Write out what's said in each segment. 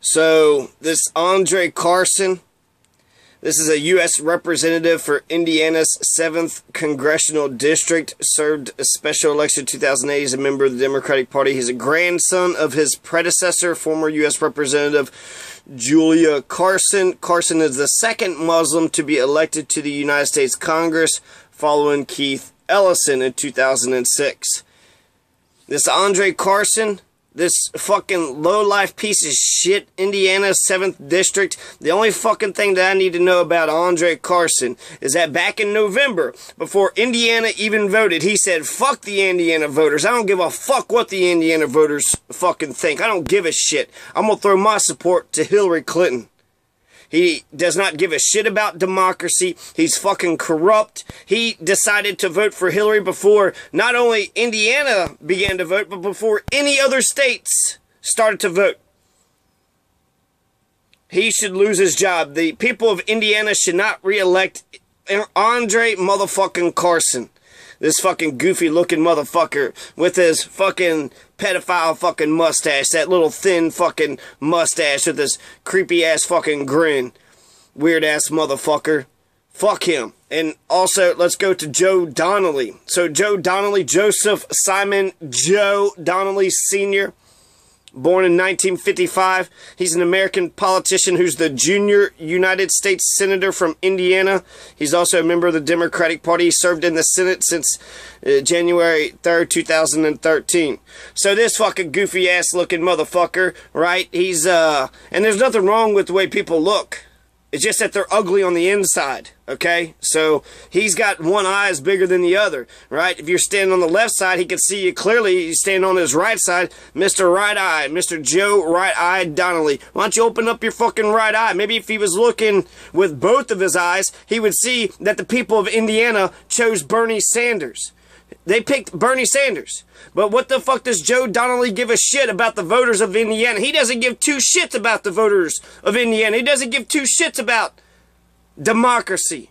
So, this Andre Carson, this is a U.S. representative for Indiana's 7th Congressional District, served a special election 2008 as a member of the Democratic Party. He's a grandson of his predecessor, former U.S. Representative Julia Carson. Carson is the second Muslim to be elected to the United States Congress following Keith Ellison in 2006. This Andre Carson, this fucking low-life piece of shit, Indiana 7th District. The only fucking thing that I need to know about Andre Carson is that back in November, before Indiana even voted, he said, fuck the Indiana voters. I don't give a fuck what the Indiana voters fucking think. I don't give a shit. I'm gonna throw my support to Hillary Clinton. He does not give a shit about democracy. He's fucking corrupt. He decided to vote for Hillary before not only Indiana began to vote, but before any other states started to vote. He should lose his job. The people of Indiana should not reelect Andre motherfucking Carson. This fucking goofy looking motherfucker with his fucking pedophile fucking mustache. That little thin fucking mustache with this creepy ass fucking grin. Weird ass motherfucker. Fuck him. And also, let's go to Joe Donnelly. So, Joe Donnelly, Joseph Simon Joe Donnelly Sr., born in 1955. He's an American politician who's the junior United States Senator from Indiana. He's also a member of the Democratic Party. He served in the Senate since uh, January 3rd, 2013. So this fucking goofy ass looking motherfucker, right? He's, uh, and there's nothing wrong with the way people look. It's just that they're ugly on the inside, okay? So he's got one eye is bigger than the other, right? If you're standing on the left side, he can see you clearly. You stand on his right side, Mr. Right Eye, Mr. Joe Right Eye Donnelly. Why don't you open up your fucking right eye? Maybe if he was looking with both of his eyes, he would see that the people of Indiana chose Bernie Sanders. They picked Bernie Sanders. But what the fuck does Joe Donnelly give a shit about the voters of Indiana? He doesn't give two shits about the voters of Indiana. He doesn't give two shits about democracy.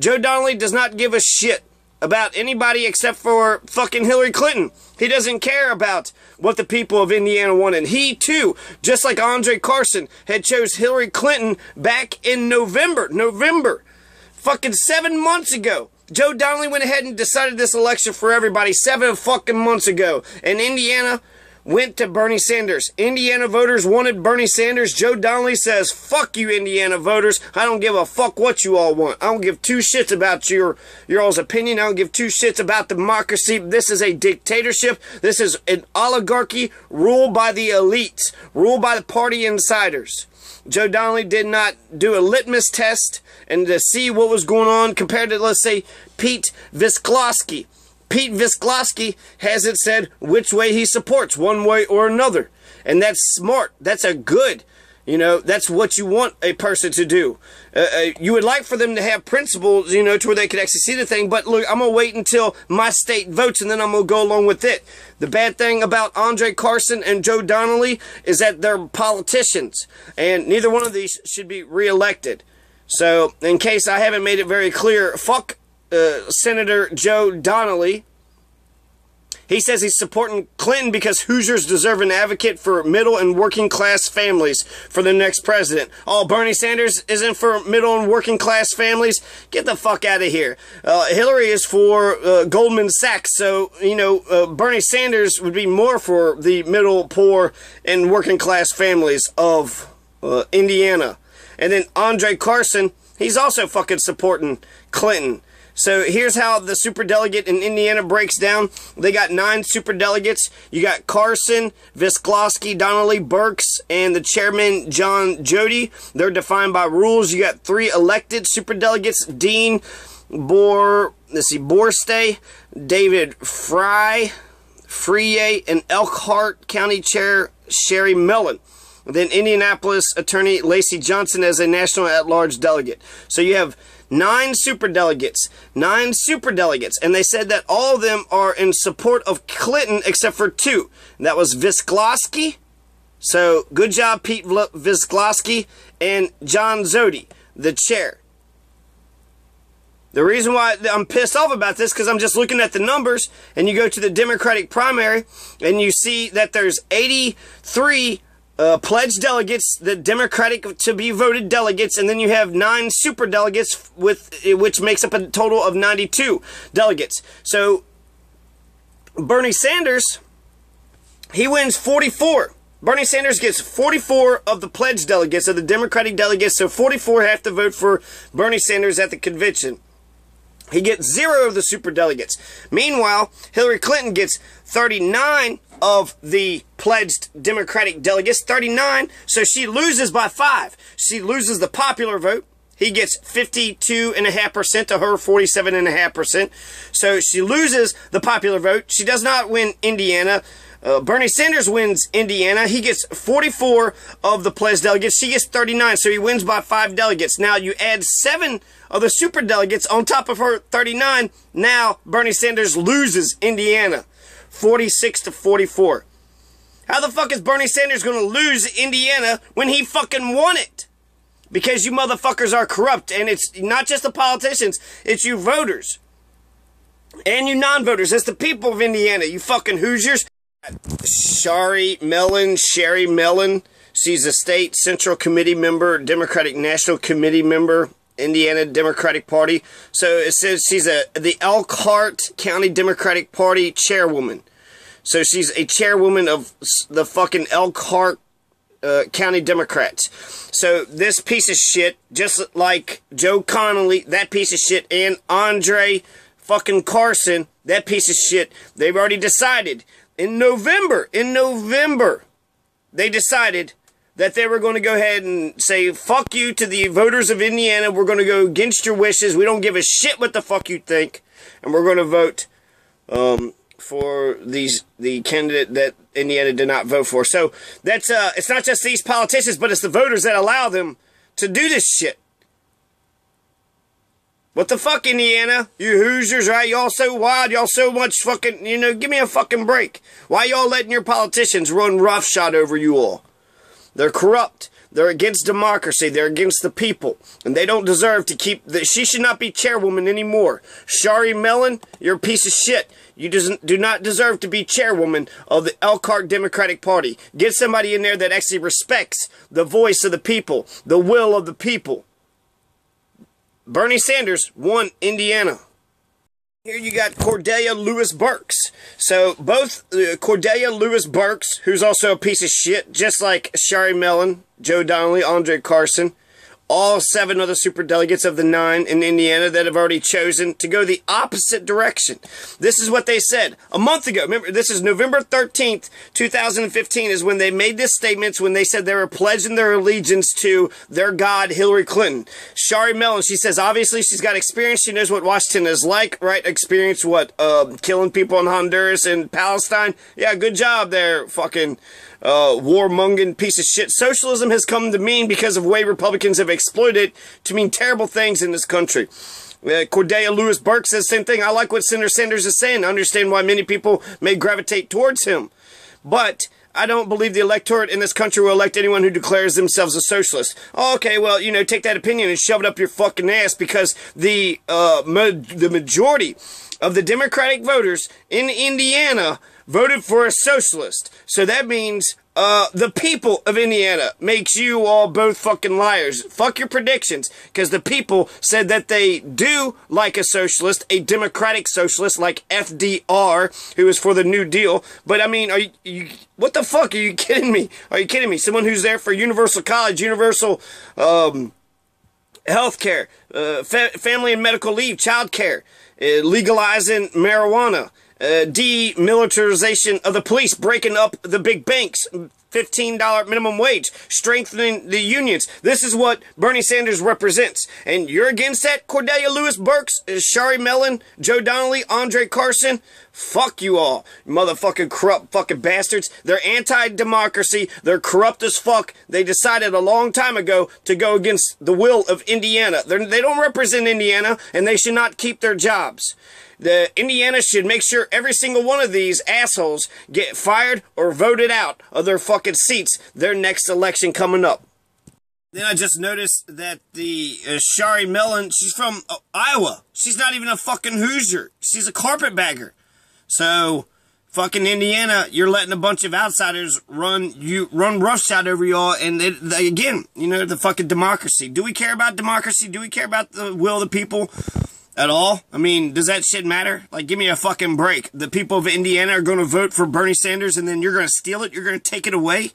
Joe Donnelly does not give a shit about anybody except for fucking Hillary Clinton. He doesn't care about what the people of Indiana wanted. He too, just like Andre Carson, had chose Hillary Clinton back in November. November. Fucking seven months ago. Joe Donnelly went ahead and decided this election for everybody seven fucking months ago. And Indiana went to Bernie Sanders. Indiana voters wanted Bernie Sanders. Joe Donnelly says, fuck you, Indiana voters. I don't give a fuck what you all want. I don't give two shits about your, your all's opinion. I don't give two shits about democracy. This is a dictatorship. This is an oligarchy ruled by the elites, ruled by the party insiders. Joe Donnelly did not do a litmus test and to see what was going on compared to, let's say, Pete Visclosky. Pete Visclosky hasn't said which way he supports, one way or another. And that's smart. That's a good. You know, that's what you want a person to do. Uh, uh, you would like for them to have principles, you know, to where they could actually see the thing. But look, I'm going to wait until my state votes and then I'm going to go along with it. The bad thing about Andre Carson and Joe Donnelly is that they're politicians. And neither one of these should be reelected. So, in case I haven't made it very clear, fuck uh, Senator Joe Donnelly. He says he's supporting Clinton because Hoosiers deserve an advocate for middle and working class families for the next president. Oh, Bernie Sanders isn't for middle and working class families? Get the fuck out of here. Uh, Hillary is for uh, Goldman Sachs, so, you know, uh, Bernie Sanders would be more for the middle, poor, and working class families of uh, Indiana. And then Andre Carson, he's also fucking supporting Clinton. So here's how the super delegate in Indiana breaks down. They got nine super delegates. You got Carson, Visclosky, Donnelly, Burks, and the chairman, John Zody. They're defined by rules. You got three elected super delegates, Dean Bor, let's see, Borstay, David Frye, Freya, and Elkhart County Chair Sherry Mellon then Indianapolis attorney Lacy Johnson as a national at-large delegate. So you have nine super delegates, nine super delegates, and they said that all of them are in support of Clinton except for two. And that was Visclosky. So good job, Pete Visclosky and John Zody, the chair. The reason why I'm pissed off about this because I'm just looking at the numbers and you go to the Democratic primary and you see that there's 83 uh, pledged delegates, the Democratic to be voted delegates, and then you have nine super delegates, with which makes up a total of 92 delegates. So Bernie Sanders, he wins 44. Bernie Sanders gets 44 of the pledged delegates, of the Democratic delegates, so 44 have to vote for Bernie Sanders at the convention. He gets zero of the super delegates. Meanwhile, Hillary Clinton gets 39 of the pledged Democratic delegates, 39, so she loses by five. She loses the popular vote. He gets 52.5% to her 47.5%. So she loses the popular vote. She does not win Indiana. Uh, Bernie Sanders wins Indiana. He gets 44 of the pledged delegates. She gets 39, so he wins by five delegates. Now you add seven of the super delegates on top of her 39. Now Bernie Sanders loses Indiana. 46 to 44. How the fuck is Bernie Sanders going to lose Indiana when he fucking won it? Because you motherfuckers are corrupt, and it's not just the politicians, it's you voters. And you non-voters. It's the people of Indiana, you fucking Hoosiers. Shari Mellon, Sherry Mellon. She's a state central committee member, Democratic National Committee member, Indiana Democratic Party. So it says she's a the Elkhart County Democratic Party chairwoman. So she's a chairwoman of the fucking Elkhart uh, County Democrats. So this piece of shit, just like Joe Connolly, that piece of shit, and Andre fucking Carson, that piece of shit, they've already decided in November, in November, they decided that they were going to go ahead and say, fuck you to the voters of Indiana. We're going to go against your wishes. We don't give a shit what the fuck you think. And we're going to vote um, for these the candidate that Indiana did not vote for. So that's uh, it's not just these politicians, but it's the voters that allow them to do this shit. What the fuck, Indiana? You Hoosiers, right? Y'all so wild. Y'all so much fucking, you know, give me a fucking break. Why y'all letting your politicians run roughshod over you all? They're corrupt. They're against democracy. They're against the people. And they don't deserve to keep... The, she should not be chairwoman anymore. Shari Mellon, you're a piece of shit. You do not deserve to be chairwoman of the Elkhart Democratic Party. Get somebody in there that actually respects the voice of the people, the will of the people. Bernie Sanders won Indiana. Here you got Cordelia Lewis Burks. So both uh, Cordelia Lewis Burks, who's also a piece of shit, just like Shari Mellon, Joe Donnelly, Andre Carson, all seven other super delegates of the nine in Indiana that have already chosen to go the opposite direction. This is what they said a month ago. Remember, this is November 13th, 2015 is when they made this statement when they said they were pledging their allegiance to their God, Hillary Clinton. Shari Mellon, she says, obviously she's got experience. She knows what Washington is like, right? Experience what? Uh, killing people in Honduras and Palestine. Yeah, good job there, fucking uh, warmongering piece of shit. Socialism has come to mean because of the way Republicans have exploited it to mean terrible things in this country. Uh, Cordelia Lewis Burke says the same thing. I like what Senator Sanders is saying. I understand why many people may gravitate towards him. But I don't believe the electorate in this country will elect anyone who declares themselves a socialist. Oh, okay, well, you know, take that opinion and shove it up your fucking ass because the uh, ma the majority of the Democratic voters in Indiana voted for a socialist. So that means uh, the people of Indiana makes you all both fucking liars. Fuck your predictions, because the people said that they do like a socialist, a democratic socialist like FDR, who is for the New Deal. But I mean, are you, you what the fuck? Are you kidding me? Are you kidding me? Someone who's there for universal college, universal um, health care, uh, fa family and medical leave, child care, uh, legalizing marijuana uh, demilitarization of the police, breaking up the big banks, $15 minimum wage, strengthening the unions. This is what Bernie Sanders represents. And you're against that, Cordelia Lewis Burks, Shari Mellon, Joe Donnelly, Andre Carson? Fuck you all, motherfucking corrupt fucking bastards. They're anti-democracy. They're corrupt as fuck. They decided a long time ago to go against the will of Indiana. They're, they don't represent Indiana, and they should not keep their jobs the Indiana should make sure every single one of these assholes get fired or voted out of their fucking seats their next election coming up. Then I just noticed that the uh, Shari Mellon, she's from uh, Iowa. She's not even a fucking Hoosier. She's a carpetbagger. So fucking Indiana, you're letting a bunch of outsiders run you run roughshod over y'all, and they, they, again, you know, the fucking democracy. Do we care about democracy? Do we care about the will of the people at all? I mean, does that shit matter? Like, give me a fucking break. The people of Indiana are going to vote for Bernie Sanders, and then you're going to steal it. You're going to take it away.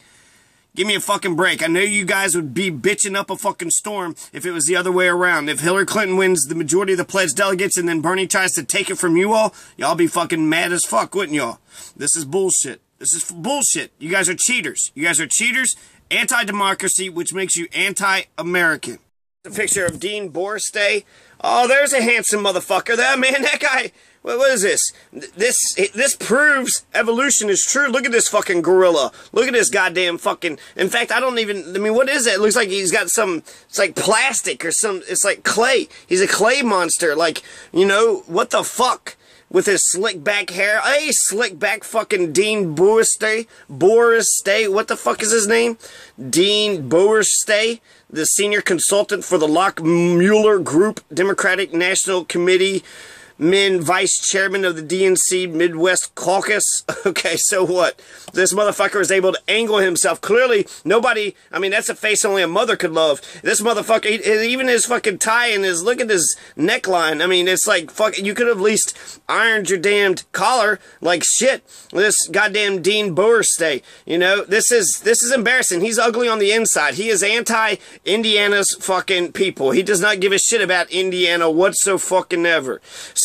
Give me a fucking break. I know you guys would be bitching up a fucking storm if it was the other way around. If Hillary Clinton wins the majority of the pledged delegates and then Bernie tries to take it from you all, y'all be fucking mad as fuck, wouldn't y'all? This is bullshit. This is bullshit. You guys are cheaters. You guys are cheaters, anti-democracy, which makes you anti-American. The picture of Dean Boorstin. Oh, there's a handsome motherfucker. That man, that guy what, is this? This this proves evolution is true. Look at this fucking gorilla. Look at this goddamn fucking. In fact, I don't even. I mean, what is it? It looks like he's got some. It's like plastic or some. It's like clay. He's a clay monster. Like you know what the fuck? With his slick back hair. Hey, slick back fucking Dean Boorstin. Boorstin. What the fuck is his name? Dean Boorstin the senior consultant for the Lochmueller Group Democratic National Committee men vice chairman of the DNC Midwest Caucus. Okay, so what? This motherfucker is able to angle himself. Clearly, nobody, I mean, that's a face only a mother could love. This motherfucker, even his fucking tie and his, look at his neckline. I mean, it's like, fuck, you could have at least ironed your damned collar like shit. This goddamn Dean Boorstin, you know, this is, this is embarrassing. He's ugly on the inside. He is anti-Indiana's fucking people. He does not give a shit about Indiana whatsoever ever.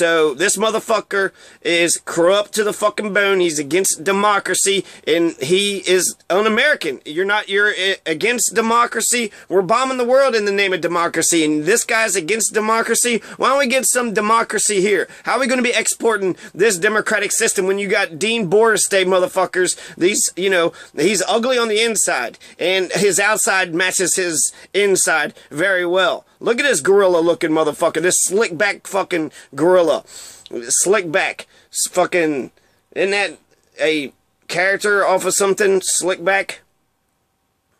So this motherfucker is corrupt to the fucking bone. He's against democracy and he is un-American. You're not, you're eh, against democracy. We're bombing the world in the name of democracy and this guy's against democracy. Why don't we get some democracy here? How are we going to be exporting this democratic system when you got Dean Boris Day motherfuckers? These, you know, he's ugly on the inside and his outside matches his inside very well. Look at this gorilla looking motherfucker. This slick back fucking gorilla. Slick back. Fucking, isn't that a character off of something? Slick back?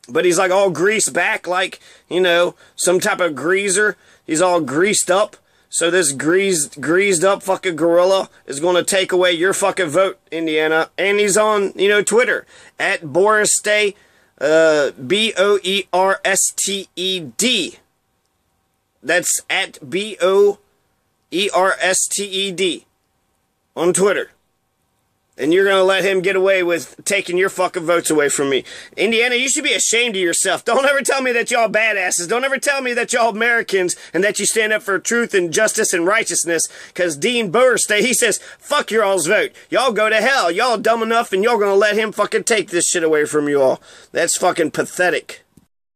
But he's like all greased back like, you know, some type of greaser. He's all greased up. So this greased, greased up fucking gorilla is going to take away your fucking vote, Indiana. And he's on, you know, Twitter at Boorstin, uh, B-O-E-R-S-T-E-D. That's at B O E R S T E D on Twitter. And you're going to let him get away with taking your fucking votes away from me. Indiana, you should be ashamed of yourself. Don't ever tell me that y'all badasses. Don't ever tell me that y'all Americans and that you stand up for truth and justice and righteousness. Because Dean Boorstin, he says, fuck your all's vote. Y'all go to hell. Y'all dumb enough and y'all going to let him fucking take this shit away from you all. That's fucking pathetic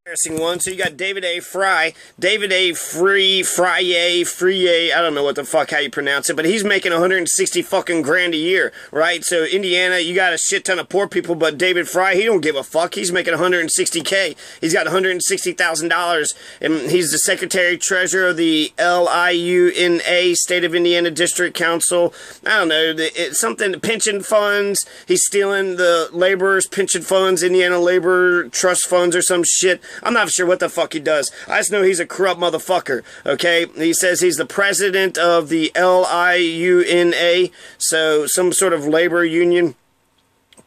embarrassing one. So you got David A. Frye, David A. Free, Frye, Free, I don't know what the fuck how you pronounce it, but he's making 160 fucking grand a year, right? So Indiana, you got a shit ton of poor people, but David Frye, he don't give a fuck. He's making 160k. He's got 160,000 dollars, and he's the secretary treasurer of the LIUNA State of Indiana District Council. I don't know, it's something pension funds. He's stealing the laborers' pension funds, Indiana labor trust funds, or some shit. I'm not sure what the fuck he does. I just know he's a corrupt motherfucker, okay? He says he's the president of the LIUNA, so some sort of labor union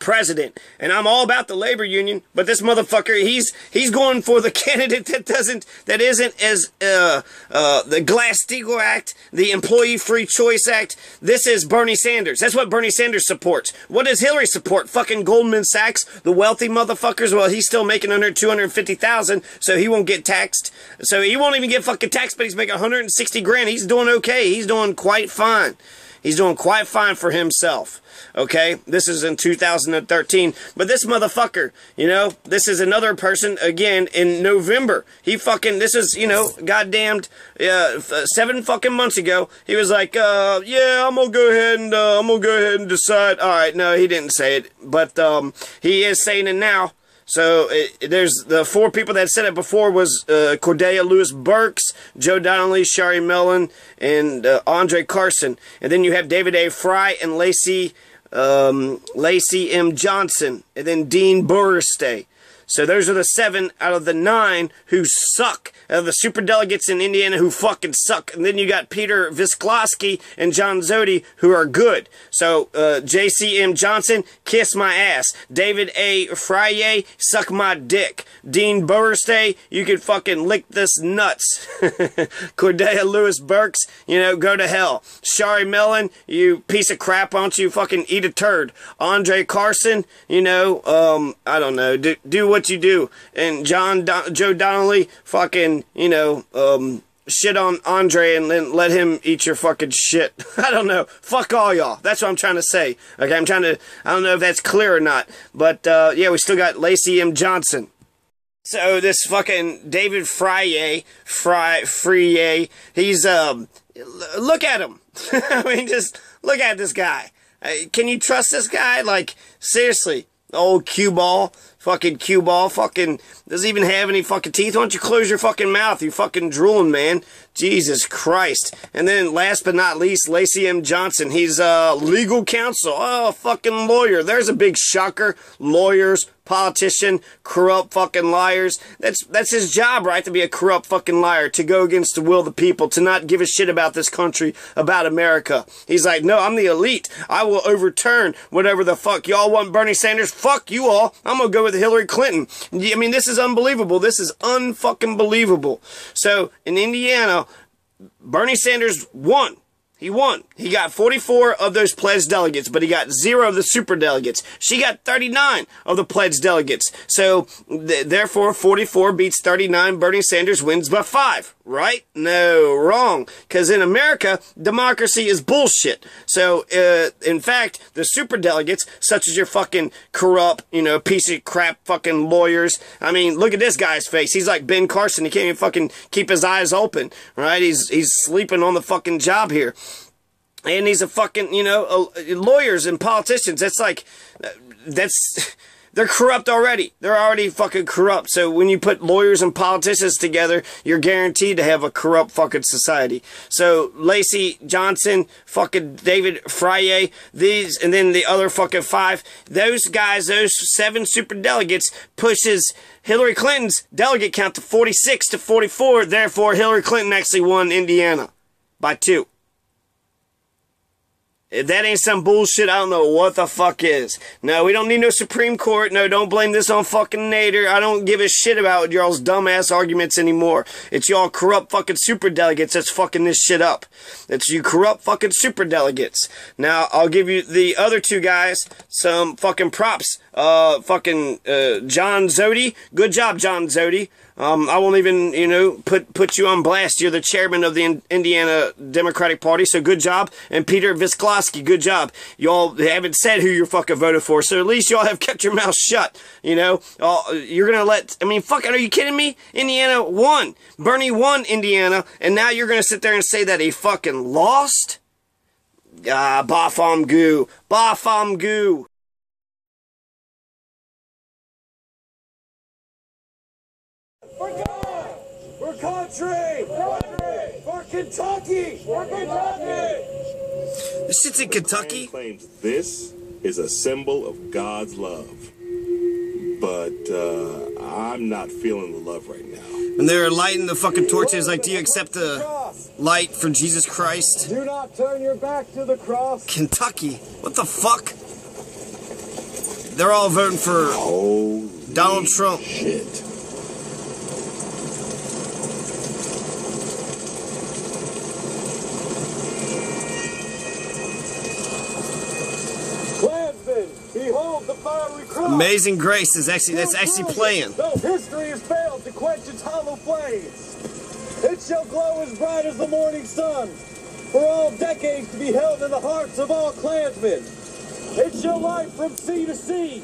president. And I'm all about the labor union, but this motherfucker, he's he's going for the candidate that doesn't that isn't as uh, uh, the Glass-Steagall Act, the Employee Free Choice Act. This is Bernie Sanders. That's what Bernie Sanders supports. What does Hillary support? Fucking Goldman Sachs, the wealthy motherfuckers. Well, he's still making under 250,000, so he won't get taxed. So he won't even get fucking taxed, but he's making 160 grand. He's doing okay. He's doing quite fine. He's doing quite fine for himself. Okay? This is in 2013. But this motherfucker, you know, this is another person, again, in November. He fucking, this is, you know, goddamned, uh, seven fucking months ago. He was like, uh, yeah, I'm gonna go ahead and, uh, I'm gonna go ahead and decide. Alright, no, he didn't say it. But, um, he is saying it now. So it, there's the four people that said it before was uh, Cordelia Lewis Burks, Joe Donnelly, Shari Mellon, and uh, Andre Carson. And then you have David A. Frye and Lacy um, Lacy M. Johnson, and then Dean Boorstin. So those are the seven out of the nine who suck. Uh, the super delegates in Indiana who fucking suck. And then you got Peter Visclosky and John Zody who are good. So uh, JCM Johnson, kiss my ass. David A. Frye, suck my dick. Dean Boerstay, you can fucking lick this nuts. Cordelia Lewis Burks, you know, go to hell. Shari Mellon, you piece of crap, why don't you fucking eat a turd? Andre Carson, you know, um, I don't know, do, do what you do. And John, Don- Joe Donnelly, fucking, you know, um, shit on Andre and then let him eat your fucking shit. I don't know. Fuck all y'all. That's what I'm trying to say. Okay, I'm trying to, I don't know if that's clear or not. But, uh, yeah, we still got Lacy M. Johnson. So this fucking David Frye, Fry, Frye, he's, um, look at him. I mean, just look at this guy. Can you trust this guy? Like, seriously, old cue ball, fucking cue ball, fucking doesn't even have any fucking teeth. Why don't you close your fucking mouth? You fucking drooling, man. Jesus Christ. And then last but not least, Lacy M. Johnson. He's uh legal counsel. Oh, fucking lawyer. There's a big shocker. Lawyers, politician, corrupt fucking liars. That's that's his job, right? To be a corrupt fucking liar, to go against the will of the people, to not give a shit about this country, about America. He's like, no, I'm the elite. I will overturn whatever the fuck y'all want. Bernie Sanders, fuck you all. I'm gonna go with Hillary Clinton. I mean, this is unbelievable. This is unfucking believable. So in Indiana, Bernie Sanders won. He won. He got 44 of those pledged delegates, but he got zero of the super delegates. She got 39 of the pledged delegates. So, th- therefore, 44 beats 39. Bernie Sanders wins by five. Right? No, wrong. Because in America, democracy is bullshit. So, uh, in fact, the super delegates, such as your fucking corrupt, you know, piece of crap fucking lawyers. I mean, look at this guy's face. He's like Ben Carson. He can't even fucking keep his eyes open. Right? He's he's sleeping on the fucking job here and he's a fucking you know lawyers and politicians that's like that's they're corrupt already. They're already fucking corrupt. So when you put lawyers and politicians together you're guaranteed to have a corrupt fucking society. So lacy johnson fucking david frye these and then the other fucking five those guys those seven super delegates pushes hillary clinton's delegate count to 46 to 44 therefore hillary clinton actually won indiana by two if that ain't some bullshit, I don't know what the fuck is. No, we don't need no Supreme Court. No, don't blame this on fucking Nader. I don't give a shit about y'all's dumbass arguments anymore. It's y'all corrupt fucking super delegates that's fucking this shit up. It's you corrupt fucking super delegates. Now, I'll give you the other two guys some fucking props. Uh, fucking, uh, John Zody. Good job, John Zody. Um, I won't even, you know, put put you on blast. You're the chairman of the Indiana Democratic Party, so good job. And Peter Visclosky, good job. Y'all haven't said who you're fucking voted for, so at least y'all have kept your mouth shut. You know, uh, you're gonna let. I mean, fuck, are you kidding me? Indiana won. Bernie won Indiana, and now you're gonna sit there and say that he fucking lost. Ah, Bafam goo, Bafam goo. For God! For country! country! For Kentucky! For Kentucky! This shit's in Kentucky. claims this is a symbol of God's love. But uh, I'm not feeling the love right now. And they're lighting the fucking torches like, do you accept the light for Jesus Christ? Do not turn your back to the cross. Kentucky. What the fuck? They're all voting for Holy Donald Trump. Shit. Klansmen, behold the fiery cross. Amazing Grace is actually that's actually playing. Though history has failed to quench its hollow flames, it shall glow as bright as the morning sun, for all decades to be held in the hearts of all Klansmen. It shall light from sea to sea,